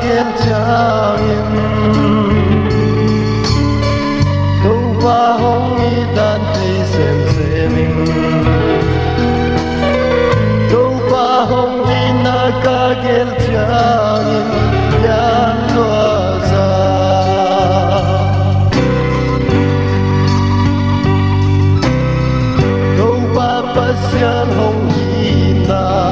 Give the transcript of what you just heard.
again time Tu ba hong ni dan thi sem se min Tu ba hong ni na ka gel time yan to za Tu ba pasian hong ni na